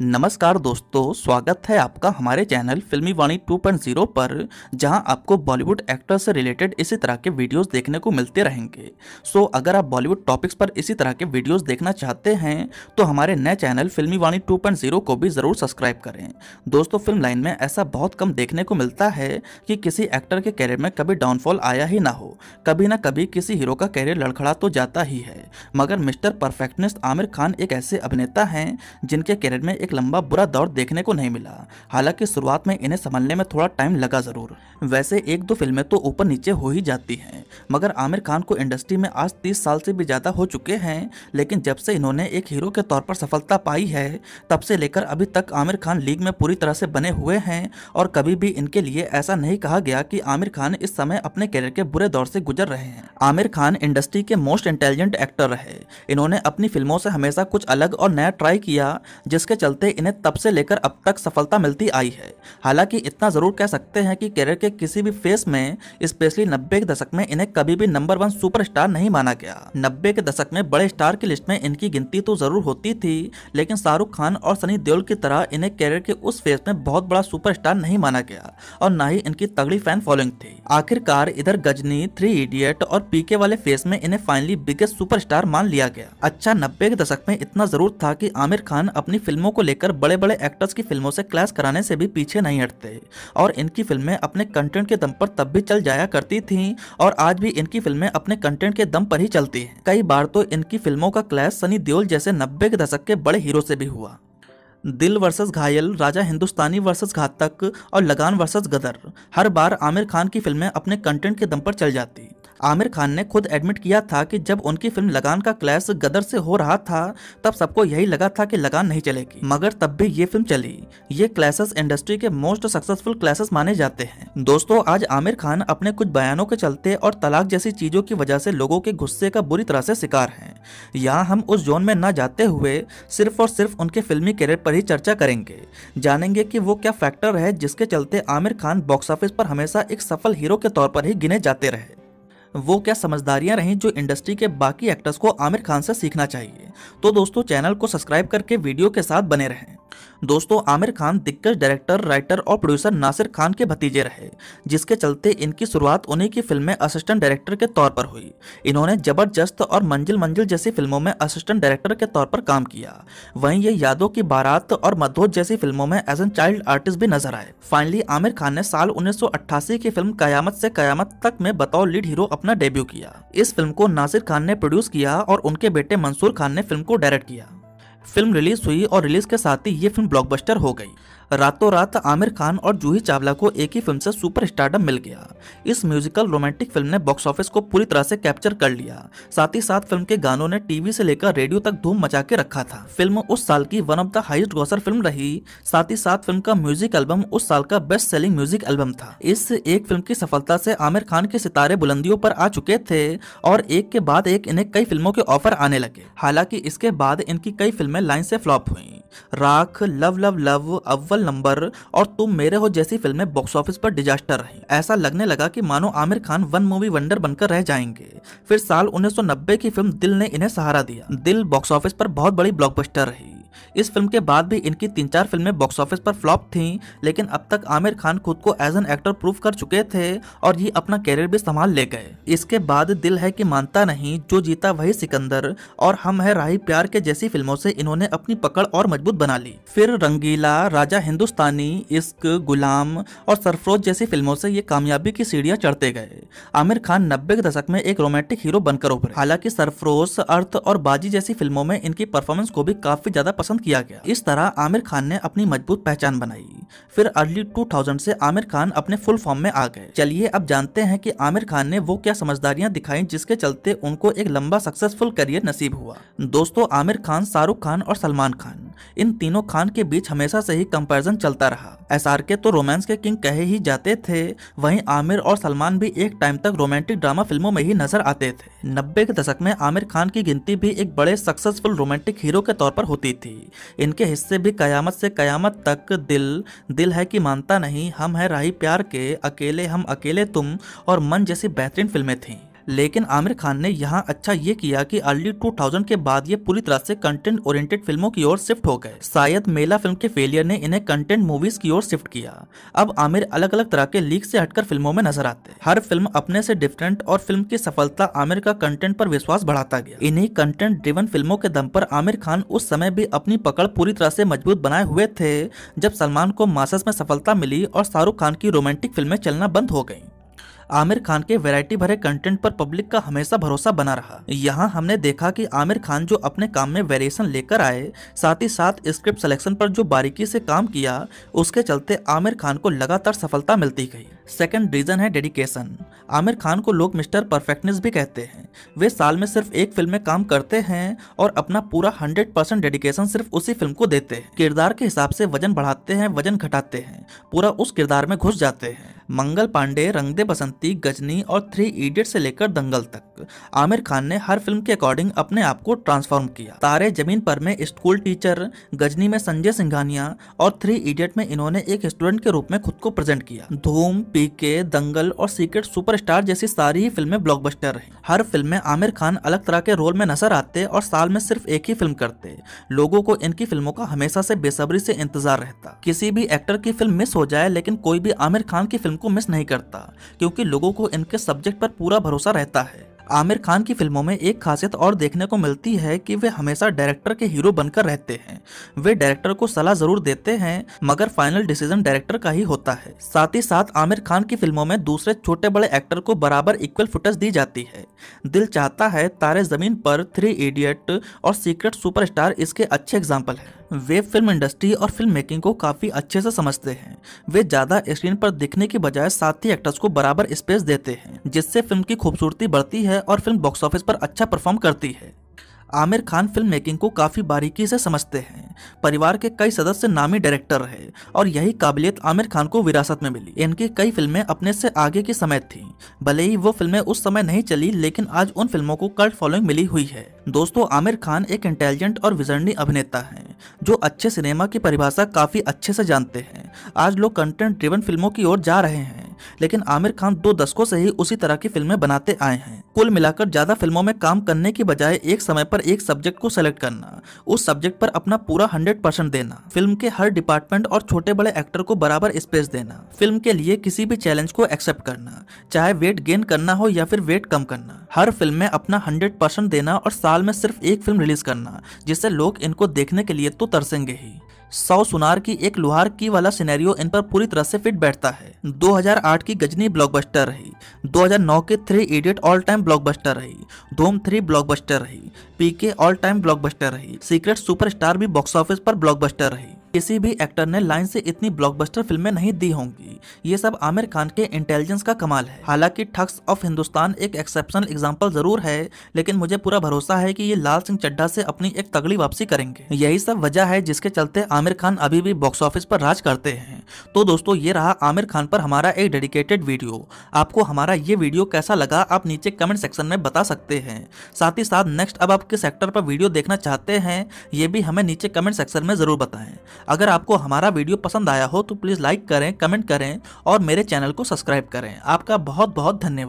नमस्कार दोस्तों, स्वागत है आपका हमारे चैनल फिल्मी वाणी 2.0 पर, जहाँ आपको बॉलीवुड एक्टर से रिलेटेड इसी तरह के वीडियोस देखने को मिलते रहेंगे। सो, अगर आप बॉलीवुड टॉपिक्स पर इसी तरह के वीडियोस देखना चाहते हैं तो हमारे नए चैनल फिल्मी वाणी 2.0 को भी ज़रूर सब्सक्राइब करें। दोस्तों, फ़िल्म लाइन में ऐसा बहुत कम देखने को मिलता है कि किसी एक्टर के कैरियर में कभी डाउनफॉल आया ही ना हो। कभी ना कभी किसी हीरो का कैरियर लड़खड़ा तो जाता ही है। मगर मिस्टर परफेक्टनेस आमिर खान एक ऐसे अभिनेता हैं, जिनके कैरियर में एक एक लंबा बुरा दौर देखने को नहीं मिला। हालाँकि शुरुआत में इन्हें संभलने में थोड़ा टाइम लगा ज़रूर। वैसे एक दो फ़िल्में तो ऊपर नीचे हो ही जाती हैं, मगर आमिर खान को इंडस्ट्री में आज तीस साल से भी ज़्यादा हो चुके हैं, लेकिन जब से इन्होंने एक हीरो के तौर पर सफलता पाई है, तब से लेकर अभी तक आमिर खान लीग में पूरी तरह से बने हुए हैं, और कभी भी इनके लिए ऐसा नहीं कहा गया कि आमिर खान इस समय अपने कैरियर के बुरे दौर से गुजर रहे हैं। आमिर खान इंडस्ट्री के मोस्ट इंटेलिजेंट एक्टर रहे। इन्होंने अपनी फ़िल्मों से हमेशा कुछ अलग और नया ट्राई किया, जिसके चलते चलते इन्हें तब से लेकर अब तक सफलता मिलती आई है। हालाँकि इतना ज़रूर कह सकते हैं कि कैरियर के किसी भी फेस में, स्पेशली नब्बे के दशक में, इन्हें कभी भी नंबर वन सुपरस्टार नहीं माना गया। नब्बे के दशक में बड़े स्टार की लिस्ट में इनकी गिनती तो ज़रूर होती थी, लेकिन शाहरुख खान और सनी देओल की तरह इन्हें कैरियर के उस फेस में बहुत बड़ा सुपरस्टार नहीं माना गया, और न ही इनकी तगड़ी फ़ैन फॉलोइंग थी। आखिरकार इधर गजनी थ्री इडियट और पीके वाले फेस में इन्हें फाइनली बिगेस्ट सुपरस्टार मान लिया गया। अच्छा नब्बे के दशक में इतना ज़रूर था कि आमिर खान अपनी फ़िल्मों को लेकर बड़े बड़े एक्टर्स की फ़िल्मों से क्लास कराने से भी पीछे नहीं हटते। और इनकी फ़िल्में अपने कंटेंट के दम पर तब भी चल जाया करती थी और आज भी इनकी फ़िल्में अपने कंटेंट के दम पर ही चलती हैं। कई बार तो इनकी फ़िल्मों का क्लैश सनी देओल जैसे नब्बे के दशक के बड़े हीरो से भी हुआ। दिल वर्सेस घायल, राजा हिंदुस्तानी वर्सेस घातक और लगान वर्सेस गदर, हर बार आमिर खान की फ़िल्में अपने कंटेंट के दम पर चल जाती। आमिर खान ने खुद एडमिट किया था कि जब उनकी फ़िल्म लगान का क्लैश गदर से हो रहा था, तब सबको यही लगा था कि लगान नहीं चलेगी। मगर तब भी ये फ़िल्म चली। ये क्लैसेस इंडस्ट्री के मोस्ट सक्सेसफुल क्लैसेस माने जाते हैं। दोस्तों, आज आमिर खान अपने कुछ बयानों के चलते और तलाक जैसी चीज़ों की वजह से लोगों के गुस्से का बुरी तरह से शिकार है। यहाँ हम उस जोन में न जाते हुए सिर्फ़ और सिर्फ़ उनके फिल्मी करियर पर ही चर्चा करेंगे। जानेंगे कि वो क्या फैक्टर है जिसके चलते आमिर खान बॉक्स ऑफ़िस पर हमेशा एक सफल हीरो के तौर पर ही गिने जाते रहे। वो क्या समझदारियाँ रहीं जो इंडस्ट्री के बाकी एक्टर्स को आमिर खान से सीखना चाहिए? तो दोस्तों, चैनल को सब्सक्राइब करके वीडियो के साथ बने रहें। दोस्तों, आमिर खान दिग्गज डायरेक्टर, राइटर और प्रोड्यूसर नासिर खान के भतीजे रहे, जिसके चलते इनकी शुरुआत उन्हीं की फ़िल्म में असिस्टेंट डायरेक्टर के तौर पर हुई। इन्होंने ज़बरदस्त और मंजिल मंजिल जैसी फ़िल्मों में असिस्टेंट डायरेक्टर के तौर पर काम किया। वहीं ये यादों की बारात और मधोज जैसी फ़िल्मों में एज एन चाइल्ड आर्टिस्ट भी नज़र आए। फाइनली आमिर खान ने साल उन्नीस सौ अट्ठासी की फ़िल्म कयामत से कयामत तक में बतौर लीड हीरो अपना डेब्यू किया। इस फ़िल्म को नासिर खान ने प्रोड्यूस किया और उनके बेटे मंसूर खान ने फ़िल्म को डायरेक्ट किया। फ़िल्म रिलीज़ हुई और रिलीज़ के साथ ही ये फ़िल्म ब्लॉकबस्टर हो गई। रातों रात आमिर खान और जूही चावला को एक ही फ़िल्म से सुपर स्टारडम मिल गया। इस म्यूजिकल रोमांटिक फ़िल्म ने बॉक्स ऑफ़िस को पूरी तरह से कैप्चर कर लिया। साथ ही साथ फ़िल्म के गानों ने टीवी से लेकर रेडियो तक धूम मचा के रखा था। फ़िल्म उस साल की one of the highest grosser film रही। साथ ही साथ फ़िल्म का म्यूज़िक एल्बम उस साल का बेस्ट सेलिंग म्यूज़िक एल्बम था। इस एक फ़िल्म की सफलता से आमिर खान के सितारे बुलंदियों पर आ चुके थे और एक के बाद एक इन्हें कई फ़िल्मों के ऑफ़र आने लगे। हालाँकि इसके बाद इनकी कई फ़िल्में लाइन से फ्लॉप हुई। Raakh, love love love, Awwal number और तुम मेरे हो जैसी फ़िल्में बॉक्स ऑफ़िस पर डिजास्टर रही ऐसा लगने लगा कि मानो Aamir Khan one movie wonder बनकर रह जाएँगे। फिर साल 1990 की फ़िल्म दिल ने इन्हें सहारा दिया। दिल बॉक्स ऑफ़िस पर बहुत बड़ी ब्लॉकबस्टर रही। इस फ़िल्म के बाद भी इनकी तीन चार फ़िल्में बॉक्स ऑफ़िस पर फ्लॉप थीं, लेकिन अब तक आमिर खान खुद को एज एन एक्टर प्रूव कर चुके थे और ये अपना कैरियर भी संभाल ले गए। इसके बाद दिल है कि मानता नहीं, जो जीता वही सिकंदर, और हम है राही प्यार के जैसी फ़िल्मों से इन्होंने अपनी पकड़ और मज़बूत बना ली। फिर रंगीला, राजा हिंदुस्तानी, इश्क, गुलाम और सरफरोज जैसी फ़िल्मों से ये कामयाबी की सीढ़ियाँ चढ़ते गए। आमिर खान नब्बे के दशक में एक रोमांटिक हीरो बनकर उभरे। हालाँकि सरफरोज, अर्थ और बाजी जैसी फ़िल्मों में इनकी परफॉर्मेंस को भी काफ़ी ज़्यादा पसंद किया गया। इस तरह आमिर खान ने अपनी मज़बूत पहचान बनाई। फिर अर्ली 2000 से आमिर खान अपने फुल फॉर्म में आ गए। चलिए अब जानते हैं कि आमिर खान ने वो क्या समझदारियाँ दिखाई जिसके चलते उनको एक लंबा सक्सेसफुल करियर नसीब हुआ। दोस्तों, आमिर खान, शाहरुख खान और सलमान खान, इन तीनों खान के बीच हमेशा से ही कंपैरिजन चलता रहा। एस के तो रोमांस के किंग कहे ही जाते थे, वहीं आमिर और सलमान भी एक टाइम तक रोमांटिक ड्रामा फ़िल्मों में ही नज़र आते थे। नब्बे के दशक में आमिर खान की गिनती भी एक बड़े सक्सेसफुल रोमांटिक हीरो के तौर पर होती थी। इनके हिस्से भी कयामत से कयामत तक दिल दिल है कि मानता नहीं, हम है राही प्यार के, अकेले हम अकेले तुम और मन जैसी बेहतरीन फ़िल्में थीं। लेकिन आमिर खान ने यहाँ अच्छा ये किया कि अर्ली 2000 के बाद ये पूरी तरह से कंटेंट ओरिएंटेड फ़िल्मों की ओर शिफ्ट हो गए। शायद मेला फ़िल्म के फेलियर ने इन्हें कंटेंट मूवीज़ की ओर शिफ्ट किया। अब आमिर अलग अलग तरह के लीक से हटकर फ़िल्मों में नज़र आते हर फ़िल्म अपने से डिफरेंट और फ़िल्म की सफलता आमिर का कंटेंट पर विश्वास बढ़ाता गया। इन्हीं कंटेंट ड्रिवन फ़िल्मों के दम पर आमिर खान उस समय भी अपनी पकड़ पूरी तरह से मज़बूत बनाए हुए थे, जब सलमान को मासस में सफलता मिली और शाहरुख खान की रोमांटिक फ़िल्में चलना बंद हो गईं। आमिर खान के वैरायटी भरे कंटेंट पर पब्लिक का हमेशा भरोसा बना रहा। यहाँ हमने देखा कि आमिर खान जो अपने काम में वेरिएशन लेकर आए, साथ ही साथ स्क्रिप्ट सिलेक्शन पर जो बारीकी से काम किया, उसके चलते आमिर खान को लगातार सफलता मिलती गई। सेकंड रीजन है डेडिकेशन। आमिर खान को लोग मिस्टर परफेक्टनेस भी कहते हैं। वे साल में सिर्फ़ एक फ़िल्म में काम करते हैं और अपना पूरा हंड्रेड परसेंट डेडिकेशन सिर्फ़ उसी फ़िल्म को देते हैं। किरदार के हिसाब से वज़न बढ़ाते हैं, वज़न घटाते हैं, पूरा उस किरदार में घुस जाते हैं। मंगल पांडे रंग दे बसंती, गजनी और थ्री इडियट से लेकर दंगल तक। आमिर खान ने हर फ़िल्म के अकॉर्डिंग अपने आप को ट्रांसफॉर्म किया। तारे ज़मीन पर में स्कूल टीचर, गजनी में संजय सिंघानिया और थ्री इडियट में इन्होंने एक स्टूडेंट के रूप में खुद को प्रेजेंट किया। धूम, पीके, दंगल और सीक्रेट सुपरस्टार जैसी सारी ही फ़िल्में ब्लॉकबस्टर रही हर फ़िल्म में आमिर खान अलग तरह के रोल में नज़र आते और साल में सिर्फ़ एक ही फ़िल्म करते। लोगों को इनकी फ़िल्मों का हमेशा से बेसब्री से इंतज़ार रहता। किसी भी एक्टर की फ़िल्म मिस हो जाए, लेकिन कोई भी आमिर खान की फ़िल्म को मिस नहीं करता, क्योंकि लोगों को इनके सब्जेक्ट पर पूरा भरोसा रहता है। आमिर खान की फ़िल्मों में एक खासियत और देखने को मिलती है कि वे हमेशा डायरेक्टर के हीरो बनकर रहते हैं। वे डायरेक्टर को सलाह ज़रूर देते हैं, मगर फाइनल डिसीज़न डायरेक्टर का ही होता है। साथ ही साथ, आमिर खान की फ़िल्मों में दूसरे छोटे बड़े एक्टर को बराबर इक्वल फुटेज दी जाती है। दिल चाहता है तारे ज़मीन पर थ्री इडियट और सीक्रेट सुपरस्टार इसके अच्छे एग्ज़ाम्पल है। वे फ़िल्म इंडस्ट्री और फ़िल्म मेकिंग को काफ़ी अच्छे से समझते हैं। वे ज़्यादा स्क्रीन पर दिखने की बजाय साथ ही एक्टर्स को बराबर स्पेस देते हैं, जिससे फ़िल्म की खूबसूरती बढ़ती है और फ़िल्म बॉक्स ऑफ़िस पर अच्छा परफॉर्म करती है। आमिर खान फ़िल्म मेकिंग को काफ़ी बारीकी से समझते हैं। परिवार के कई सदस्य नामी डायरेक्टर रहे और यही काबिलियत आमिर खान को विरासत में मिली। इनकी कई फ़िल्में अपने से आगे की समय थी। भले ही वो फ़िल्में उस समय नहीं चली, लेकिन आज उन फ़िल्मों को कल्ट फॉलोइंग मिली हुई है। दोस्तों, आमिर खान एक इंटेलिजेंट और विजर्नी अभिनेता है, जो अच्छे सिनेमा की परिभाषा काफ़ी अच्छे से जानते हैं। आज लोग कंटेंट ड्रिवन फ़िल्मों की ओर जा रहे हैं। लेकिन आमिर खान दो दशकों से ही उसी तरह की फ़िल्में बनाते आए हैं। कुल मिलाकर ज़्यादा फ़िल्मों में काम करने की बजाय एक समय पर एक सब्जेक्ट को सेलेक्ट करना, उस सब्जेक्ट पर अपना पूरा हंड्रेड परसेंट देना, फ़िल्म के हर डिपार्टमेंट और छोटे बड़े एक्टर को बराबर स्पेस देना, फ़िल्म के लिए किसी भी चैलेंज को एक्सेप्ट करना, चाहे वेट गेन करना हो या फिर वेट कम करना, हर फ़िल्म में अपना हंड्रेड परसेंट देना और साल में सिर्फ़ एक फ़िल्म रिलीज़ करना, जिससे लोग इनको देखने के लिए तो तरसेंगे ही। सौ सुनार की एक लुहार की वाला सिनेरियो इन पर पूरी तरह से फिट बैठता है। 2008 की गजनी ब्लॉकबस्टर रही। 2009 के three idiot all time blockbuster रही। धूम थ्री ब्लॉकबस्टर रही। पीके ऑल टाइम ब्लॉकबस्टर रही। सीक्रेट सुपरस्टार भी बॉक्स ऑफ़िस पर ब्लॉकबस्टर रही। किसी भी एक्टर ने लाइन से इतनी ब्लॉकबस्टर फ़िल्में नहीं दी होंगी। ये सब आमिर खान के इंटेलिजेंस का कमाल है। हालाँकि ठग्स ऑफ़ हिंदुस्तान एक एक्सेप्शनल एग्जांपल ज़रूर है, लेकिन मुझे पूरा भरोसा है कि ये लाल सिंह चड्ढा से अपनी एक तगड़ी वापसी करेंगे। यही सब वजह है जिसके चलते आमिर खान अभी भी बॉक्स ऑफ़िस पर राज करते हैं। तो दोस्तों, ये रहा आमिर खान पर हमारा एक डेडिकेटेड वीडियो आपको हमारा ये वीडियो कैसा लगा, आप नीचे कमेंट सेक्शन में बता सकते हैं। साथ ही साथ नेक्स्ट अब आप किस एक्टर पर वीडियो देखना चाहते हैं, ये भी हमें नीचे कमेंट सेक्शन में ज़रूर बताएँ। अगर आपको हमारा वीडियो पसंद आया हो तो प्लीज़ लाइक करें, कमेंट करें और मेरे चैनल को सब्सक्राइब करें। आपका बहुत बहुत धन्यवाद।